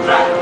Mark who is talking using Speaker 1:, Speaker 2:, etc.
Speaker 1: Right.